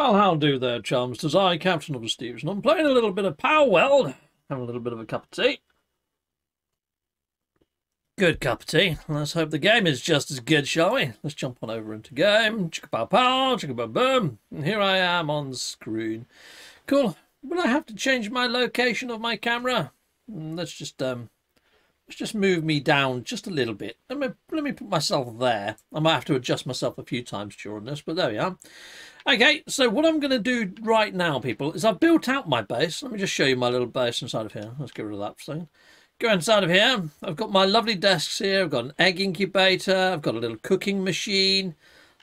Well, how do there, chums? Tis I, Captain of the Steves, and I'm playing a little bit of Palworld. Having a little bit of a cup of tea. Good cup of tea. Let's hope the game is just as good, shall we? Let's jump on over into game. Chicka pow pow, chicka boom boom. And here I am on screen. Cool. Will I have to change my location of my camera? Mm, let's just um let's just move me down just a little bit. Let me let me put myself there. I might have to adjust myself a few times during this, but there we are. Okay, so what I'm going to do right now, people, is I've built out my base. Let me just show you my little base inside of here. Let's get rid of that thing. Go inside of here. I've got my lovely desks here. I've got an egg incubator. I've got a little cooking machine.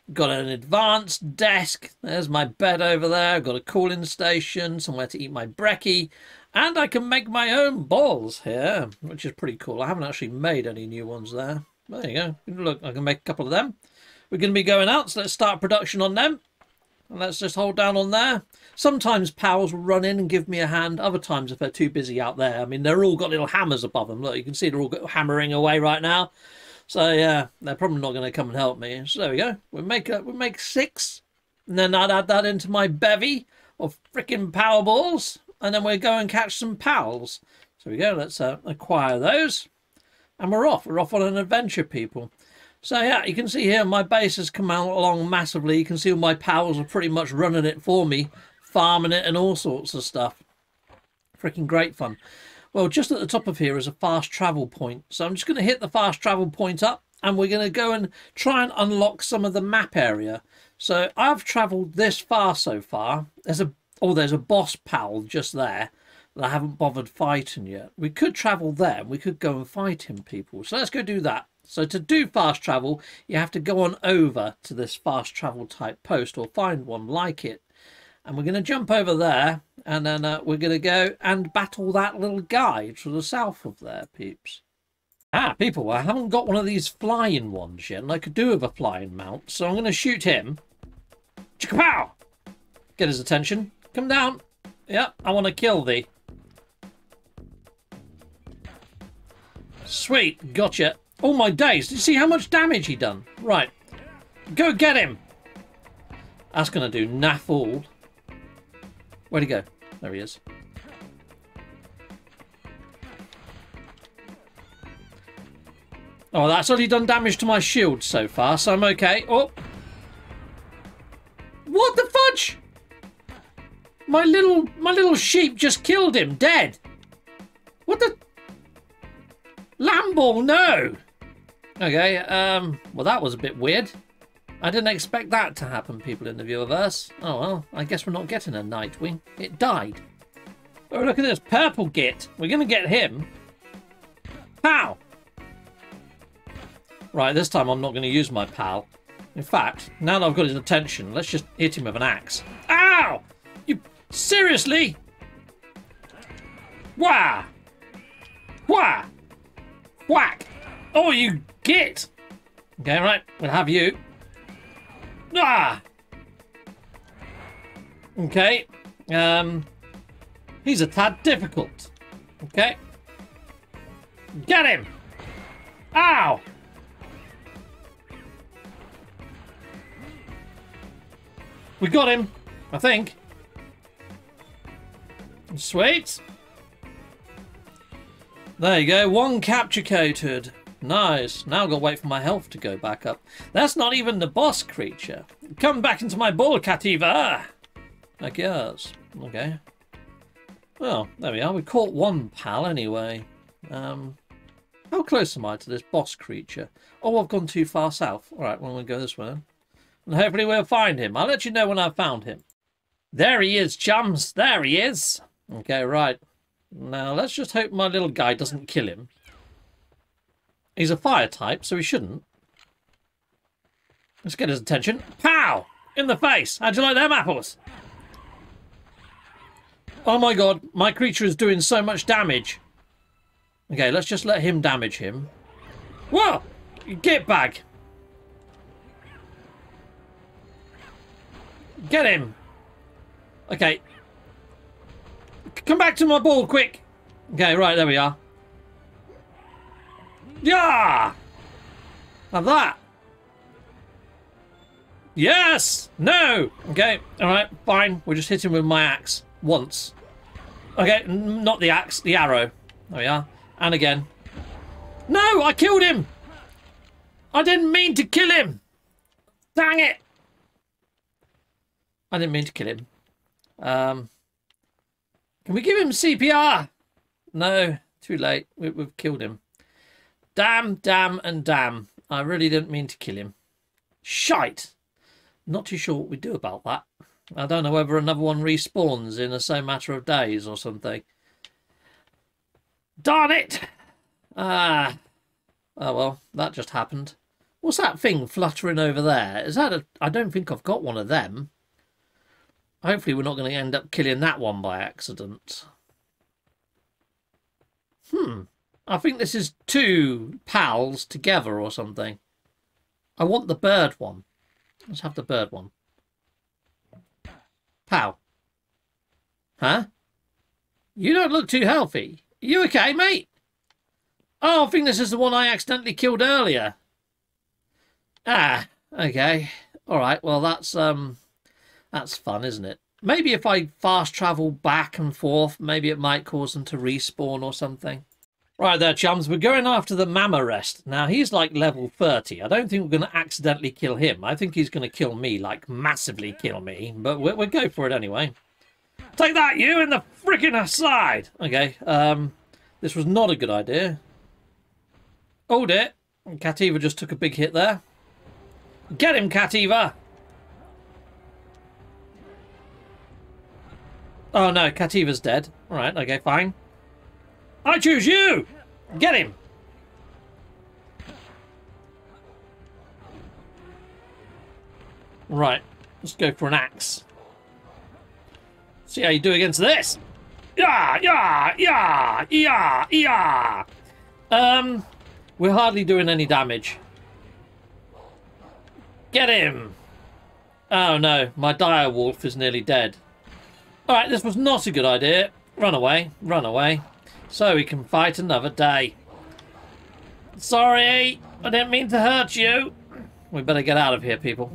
I've got an advanced desk. There's my bed over there. I've got a cooling station, somewhere to eat my brekkie. And I can make my own balls here, which is pretty cool. I haven't actually made any new ones there. There you go. Look, I can make a couple of them. We're going to be going out, so let's start production on them. And let's just hold down on there. Sometimes pals will run in and give me a hand. Other times, if they're too busy out there, I mean, they're all got little hammers above them. Look, you can see they're all hammering away right now. So yeah, they're probably not going to come and help me. So there we go. We make we make six, and then I'd add that into my bevy of freaking power balls, and then we go and catch some pals. So we go. Let's uh, acquire those, and we're off. We're off on an adventure, people. So yeah, you can see here my base has come along massively. You can see all my pals are pretty much running it for me, farming it and all sorts of stuff. Freaking great fun. Well, just at the top of here is a fast travel point. So I'm just going to hit the fast travel point up and we're going to go and try and unlock some of the map area. So I've travelled this far so far. There's a oh, there's a boss pal just there that I haven't bothered fighting yet. We could travel there. We could go and fight him, people. So let's go do that. So to do fast travel, you have to go on over to this fast travel type post or find one like it. And we're going to jump over there and then uh, we're going to go and battle that little guy to the south of there, peeps. Ah, people, I haven't got one of these flying ones yet, and I could do with a flying mount, so I'm going to shoot him. Chickapow! Get his attention. Come down. Yep, I want to kill thee. Sweet, gotcha. Oh my days, did you see how much damage he done? Right, go get him. That's going to do naff all. Where'd he go? There he is. Oh, that's only done damage to my shield so far, so I'm okay. Oh. What the fudge? My little, my little sheep just killed him, dead. What the? Lamball, no. Okay, um, well that was a bit weird. I didn't expect that to happen, people in the viewerverse. Oh well, I guess we're not getting a Nitewing. It died. Oh, look at this, Purple Git. We're to get him. How? Right, this time I'm not going to use my pal. In fact, now that I've got his attention, let's just hit him with an axe. Ow! Seriously? Wah! Wah! Whack! Oh, you git! Okay, right, we'll have you. Ah! Okay. Um, he's a tad difficult. Okay. Get him! Ow! We got him, I think. Sweet. There you go, one capture coated. Nice. Now I've got to wait for my health to go back up. That's not even the boss creature. Come back into my ball, Cattiva. Like yours. Okay. Well, there we are. We caught one pal anyway. Um, how close am I to this boss creature? Oh, I've gone too far south. All right, well, we'll go this way. And hopefully we'll find him. I'll let you know when I've found him. There he is, chums. There he is. Okay, right. Now, let's just hope my little guy doesn't kill him. He's a fire type, so he shouldn't. Let's get his attention. Pow! In the face! How'd you like them apples? Oh my god, my creature is doing so much damage. Okay, let's just let him damage him. Whoa! Get back! Get him! Okay. Come back to my ball, quick! Okay, right, there we are. Yeah! Have that. Yes! No! Okay, alright, fine. We'll just hit him with my axe. Once. Okay, not the axe, the arrow. There we are. And again. No, I killed him! I didn't mean to kill him! Dang it! I didn't mean to kill him. Um, can we give him CPR? No, too late. We, we've killed him. Damn, damn, and damn. I really didn't mean to kill him. Shite! Not too sure what we do about that. I don't know whether another one respawns in the same matter of days or something. Darn it! Ah. Oh well, that just happened. What's that thing fluttering over there? Is that a... I don't think I've got one of them. Hopefully we're not going to end up killing that one by accident. Hmm. I think this is two pals together or something. I want the bird one. Let's have the bird one. Pal. Huh? You don't look too healthy. You okay, mate? Oh, I think this is the one I accidentally killed earlier. Ah, okay. All right. Well, that's um, that's fun, isn't it? Maybe if I fast travel back and forth, maybe it might cause them to respawn or something. Right there, chums, we're going after the Mammorest. Now, he's like level 30. I don't think we're going to accidentally kill him. I think he's going to kill me, like massively kill me. But we'll, we'll go for it anyway. Take that, you, in the freaking side! Okay, um, this was not a good idea. Hold it. Cattiva just took a big hit there. Get him, Cattiva! Oh no, Cattiva's dead. Alright, okay, fine. I choose you! Get him! Right, let's go for an axe. See how you do against this. Yeah, yeah, yeah, yeah, yeah. Um, we're hardly doing any damage. Get him! Oh no, my dire wolf is nearly dead. Alright, this was not a good idea. Run away, run away so we can fight another day. Sorry, I didn't mean to hurt you. We better get out of here, people.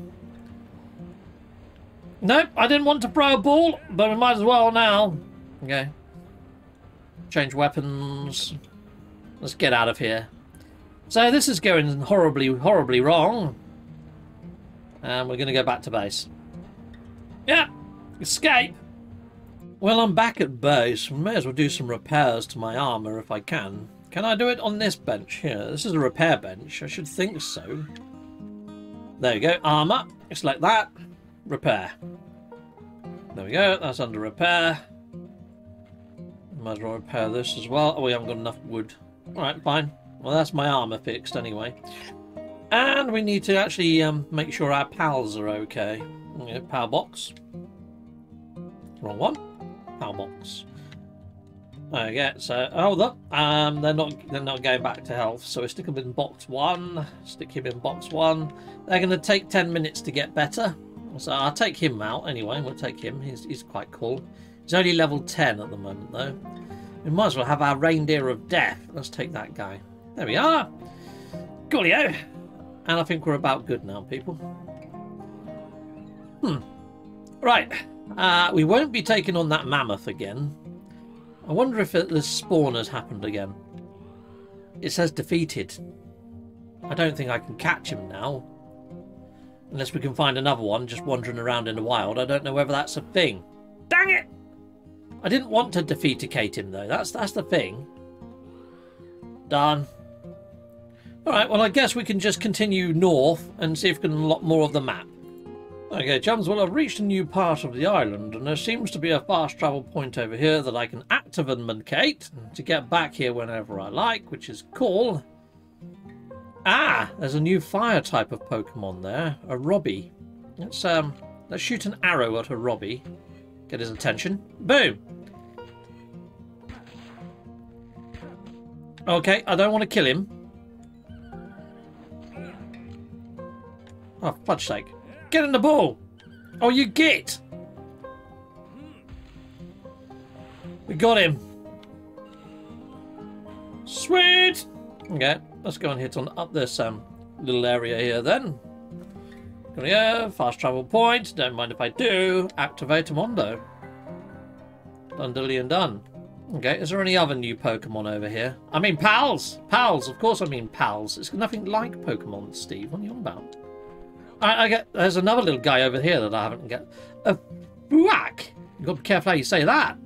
Nope, I didn't want to throw a ball, but we might as well now. Okay. Change weapons. Let's get out of here. So this is going horribly, horribly wrong. And we're going to go back to base. Yeah, escape. Well, I'm back at base. May as well do some repairs to my armour if I can. Can I do it on this bench here? This is a repair bench. I should think so. There we go. Armour. Select that. Repair. There we go. That's under repair. Might as well repair this as well. Oh, we haven't got enough wood. Alright, fine. Well, that's my armour fixed anyway. And we need to actually um, make sure our pals are okay. Power box. Wrong one box. Okay, so hold up. Um, they're not they're not going back to health, so we stick them in box one. Stick him in box one. They're going to take ten minutes to get better, so I'll take him out anyway. We'll take him. He's he's quite cool. He's only level ten at the moment though. We might as well have our reindeer of death. Let's take that guy. There we are. Coolio. And I think we're about good now, people. Hmm. Right. Uh, we won't be taking on that mammoth again. I wonder if it, the spawn has happened again. It says defeated. I don't think I can catch him now. Unless we can find another one just wandering around in the wild. I don't know whether that's a thing. Dang it! I didn't want to defeaticate him though. That's that's the thing. Done. Alright, well I guess we can just continue north and see if we can unlock more of the map. Okay, chums, well I've reached a new part of the island and there seems to be a fast travel point over here that I can activate and to get back here whenever I like, which is cool. Ah, there's a new fire type of Pokemon there, a Robbie. Let's um, let's shoot an arrow at a Robbie, get his attention. Boom. Okay, I don't want to kill him. Oh, fudge sake. Get in the ball! Oh, you get! We got him. Sweet! Okay, let's go and hit on up this um, little area here then. Go, fast travel point, don't mind if I do. Activate a Mondo. Done, dilly and done. Okay, is there any other new Pokemon over here? I mean pals! Pals, of course I mean pals. It's nothing like Pokemon, Steve. What are you on about? I, I get, there's another little guy over here that I haven't get. A Fuack! You've got to be careful how you say that.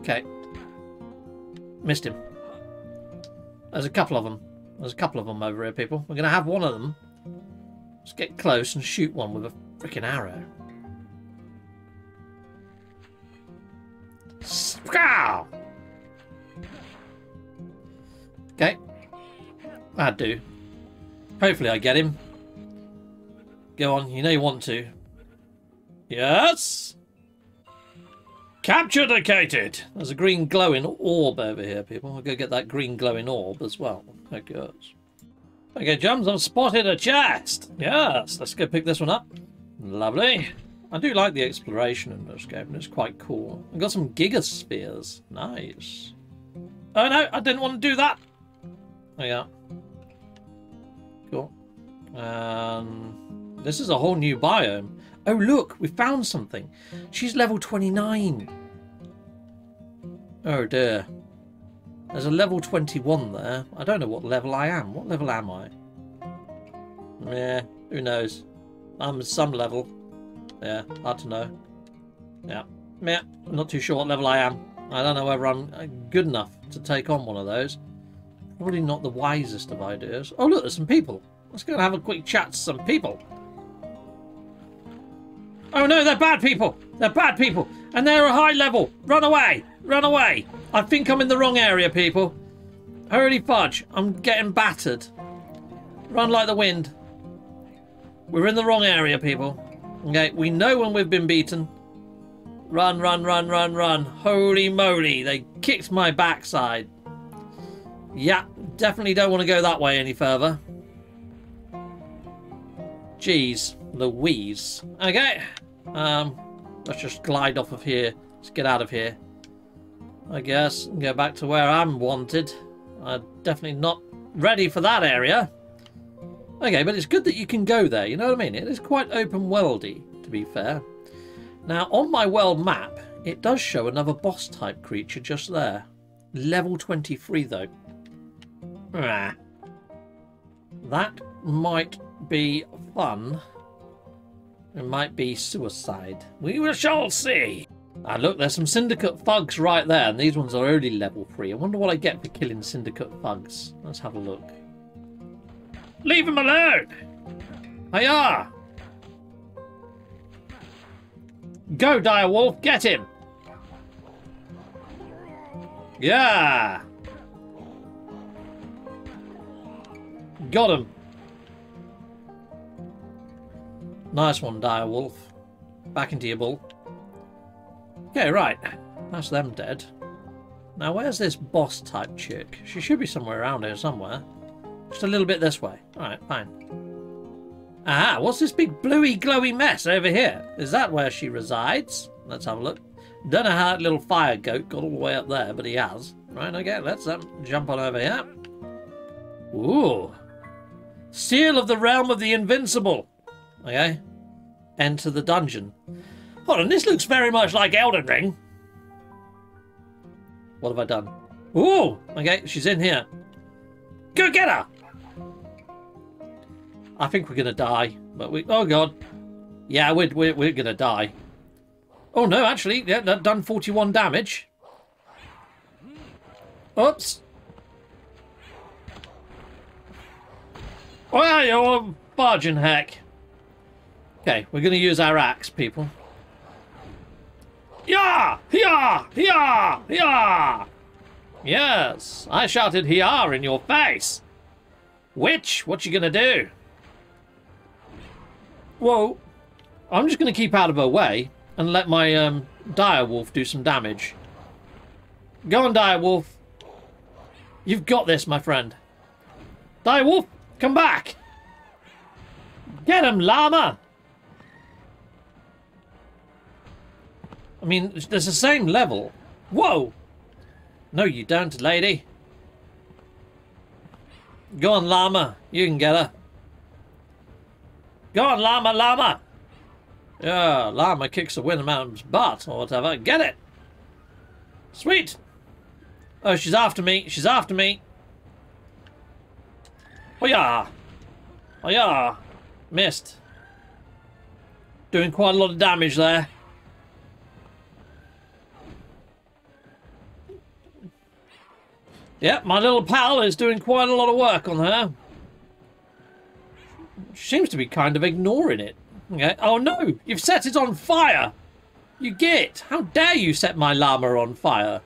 Okay. Missed him. There's a couple of them. There's a couple of them over here, people. We're going to have one of them. Let's get close and shoot one with a freaking arrow. Scow! Okay. That'd do. Hopefully I get him. Go on, you know you want to. Yes? Capture located! There's a green glowing orb over here, people. We'll go get that green glowing orb as well. There goes. Okay, Jums, I've spotted a chest! Yes, let's go pick this one up. Lovely. I do like the exploration in this game. It's quite cool. I've got some giga gigaspheres. Nice. Oh no, I didn't want to do that. Oh yeah. Cool. Um, this is a whole new biome. Oh look, we found something. She's level 29. Oh dear. There's a level 21 there. I don't know what level I am. What level am I? Yeah, who knows. I'm some level. Yeah, hard to know. Yeah. Yeah, I'm not too sure what level I am. I don't know whether I'm uh, good enough to take on one of those. Probably not the wisest of ideas. Oh, look, there's some people. Let's go and have a quick chat to some people. Oh no, they're bad people. They're bad people. And they're a high level. Run away. Run away. I think I'm in the wrong area, people. Holy fudge. I'm getting battered. Run like the wind. We're in the wrong area, people. Okay, we know when we've been beaten. Run, run, run, run, run. Holy moly, they kicked my backside. Yeah, definitely don't want to go that way any further. Jeez, Louise. Okay, um, let's just glide off of here. Let's get out of here. I guess, and go back to where I'm wanted. I'm definitely not ready for that area. Okay, but it's good that you can go there, you know what I mean? It is quite open worldy, to be fair. Now, on my world map, it does show another boss type creature just there. Level 23, though. Ah. That might be fun. It might be suicide. We shall see. Ah, look, there's some Syndicate thugs right there, and these ones are only level 3. I wonder what I get for killing Syndicate thugs. Let's have a look. Leave him alone! Hiya! Go, Direwolf, get him! Yeah! Got him. Nice one, Direwolf. Back into your bull. Okay, right. That's them dead. Now, where's this boss type chick? She should be somewhere around here somewhere. Just a little bit this way. Alright, fine. Aha, what's this big bluey glowy mess over here? Is that where she resides? Let's have a look. Don't know how that little fire goat got all the way up there, but he has. Right, okay, let's um, jump on over here. Ooh. Seal of the Realm of the Invincible. Okay. Enter the dungeon. Hold on, this looks very much like Elden Ring. What have I done? Ooh, okay, she's in here. Go get her! I think we're gonna die, but we. Oh god, yeah, we're we're we're gonna die. Oh no, actually, yeah, that done forty-one damage. Oops. Oh yeah, you're barging heck. Okay, we're gonna use our axe, people. Yeah! Yeah! Yeah! Yeah! Yes, I shouted "Hiya" in your face. Witch, what you gonna do? Whoa. I'm just going to keep out of her way and let my um, direwolf do some damage. Go on, direwolf. You've got this, my friend. Direwolf, come back. Get him, llama. I mean, there's the same level. Whoa. No, you don't, lady. Go on, llama. You can get her. Go on, llama, llama! Yeah, llama kicks the a mountain's butt or whatever. Get it! Sweet! Oh, she's after me. She's after me. Oh yeah! Oh yeah! Missed. Doing quite a lot of damage there. Yep, my little pal is doing quite a lot of work on her. Seems to be kind of ignoring it. Okay. Oh no, you've set it on fire! You git! How dare you set my llama on fire?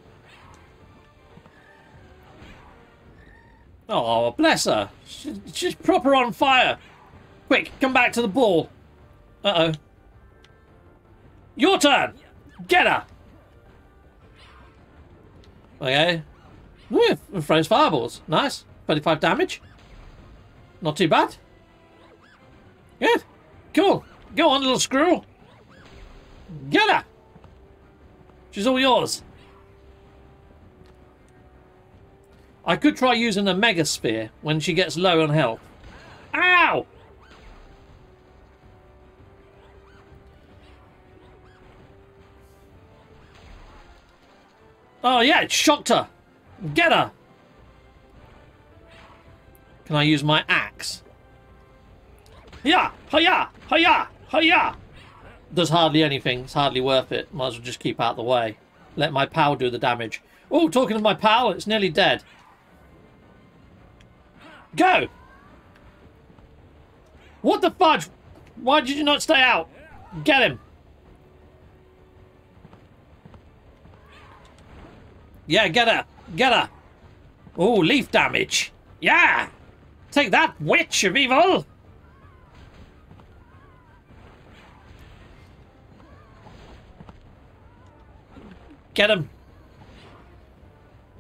Oh, bless her. She's proper on fire. Quick, come back to the ball. Uh-oh. Your turn! Get her! Okay. Ooh, throws fireballs. Nice. 25 damage. Not too bad. Good. Cool. Go on, little squirrel. Get her! She's all yours. I could try using a Mega Sphere when she gets low on health. Ow! Oh yeah, it shocked her. Get her! Can I use my axe? Yeah! Hiya! Hiya! Hiya! Does hardly anything. It's hardly worth it. Might as well just keep out of the way. Let my pal do the damage. Oh, talking of my pal, it's nearly dead. Go! What the fudge? Why did you not stay out? Get him! Yeah, get her! Get her! Oh, leaf damage! Yeah! Take that, witch of evil! Get him!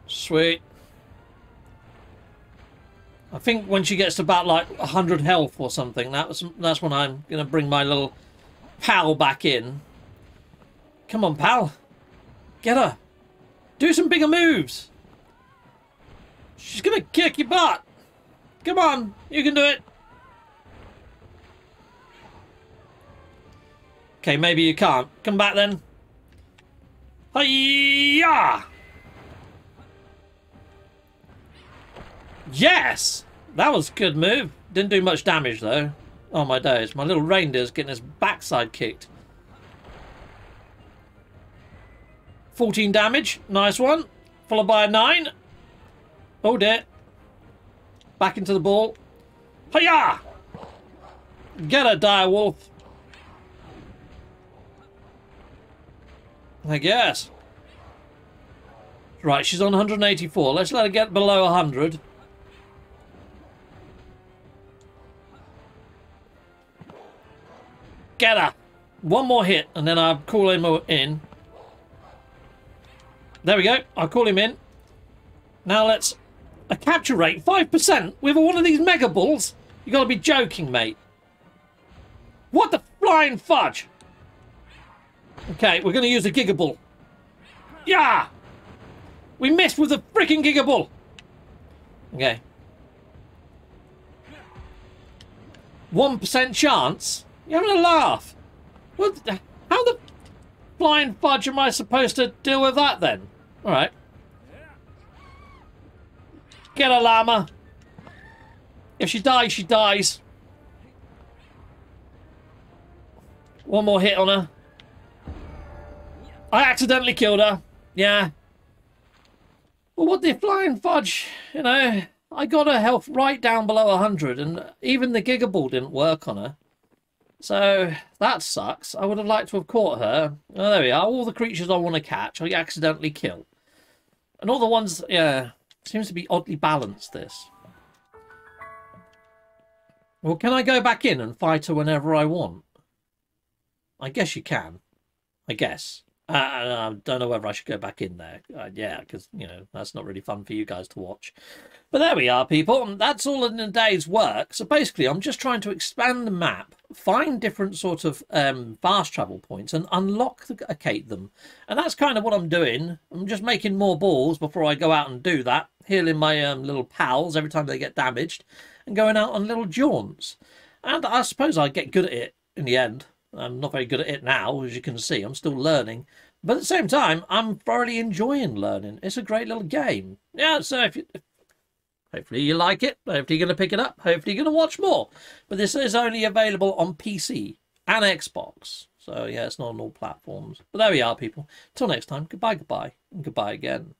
Sweet. I think when she gets to about like 100 health or something, that's, that's when I'm going to bring my little pal back in. Come on, pal. Get her. Do some bigger moves. She's to kick your butt. Come on. You can do it. Okay, maybe you can't. Come back then. Hiya! Yes! That was a good move. Didn't do much damage, though. Oh, my days. My little reindeer's getting his backside kicked. 14 damage. Nice one. Followed by a 9. Oh, dear. Back into the ball. Hiya! Get a dire wolf. I guess. Right, she's on 184. Let's let her get below 100. Get her! One more hit, and then I'll call him in. There we go. I'll call him in. Now let's... A capture rate, 5% with one of these mega balls? You gotta be joking, mate. What the flying fudge? Okay, we're gonna use a Gigaball. Yeah! We missed with a freaking Gigaball! Okay. 1% chance? You're having a laugh. What? How the flying fudge am I supposed to deal with that then? Alright. Get a llama. If she dies, she dies. One more hit on her. I accidentally killed her. Yeah. Well, what the flying fudge? You know, I got her health right down below 100, and even the Gigaball didn't work on her. So that sucks. I would have liked to have caught her. Oh, there we are. All the creatures I want to catch, I accidentally kill. And all the ones, yeah, seems to be oddly balanced, this. Well, can I go back in and fight her whenever I want? I guess you can. I guess. Uh, I don't know whether I should go back in there. Uh, yeah, because, you know, that's not really fun for you guys to watch. But there we are, people. That's all in a day's work. So basically, I'm just trying to expand the map, find different sort of um, fast travel points, and unlock the them. And that's kind of what I'm doing. I'm just making more balls before I go out and do that, healing my um, little pals every time they get damaged, and going out on little jaunts. And I suppose I get good at it in the end. I'm not very good at it now, as you can see. I'm still learning. But at the same time, I'm thoroughly enjoying learning. It's a great little game. Yeah, so if you, hopefully you like it. Hopefully you're going to pick it up. Hopefully you're going to watch more. But this is only available on PC and Xbox. So yeah, it's not on all platforms. But there we are, people. Till next time, goodbye, goodbye, and goodbye again.